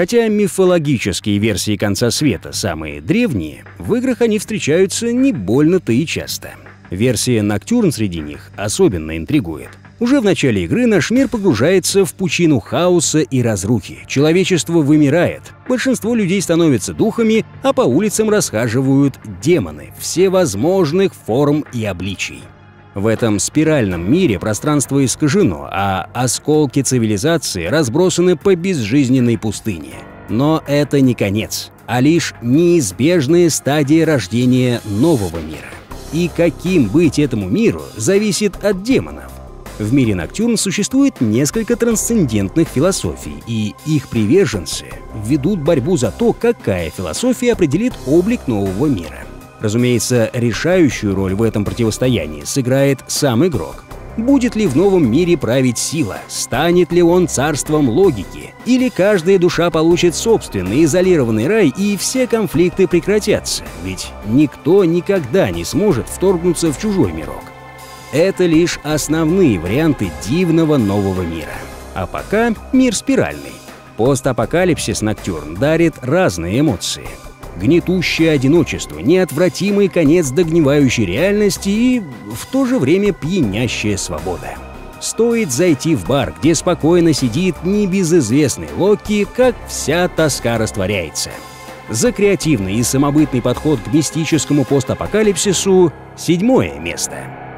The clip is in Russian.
Хотя мифологические версии конца света самые древние, в играх они встречаются не больно-то и часто. Версия Ноктюрн среди них особенно интригует. Уже в начале игры наш мир погружается в пучину хаоса и разрухи. Человечество вымирает. Большинство людей становятся духами, а по улицам расхаживают демоны всевозможных форм и обличий. В этом спиральном мире пространство искажено, а осколки цивилизации разбросаны по безжизненной пустыне. Но это не конец, а лишь неизбежная стадия рождения нового мира. И каким быть этому миру зависит от демонов. В мире Ноктюрн существует несколько трансцендентных философий, и их приверженцы ведут борьбу за то, какая философия определит облик нового мира. Разумеется, решающую роль в этом противостоянии сыграет сам игрок. Будет ли в новом мире править сила? Станет ли он царством логики? Или каждая душа получит собственный изолированный рай и все конфликты прекратятся? Ведь никто никогда не сможет вторгнуться в чужой мирок. Это лишь основные варианты дивного нового мира. А пока мир спиральный. Постапокалипсис Ноктюрн дарит разные эмоции – гнетущее одиночество, неотвратимый конец догнивающей реальности и в то же время пьянящая свобода. Стоит зайти в бар, где спокойно сидит небезызвестный Локи, как вся тоска растворяется. За креативный и самобытный подход к мистическому постапокалипсису седьмое место.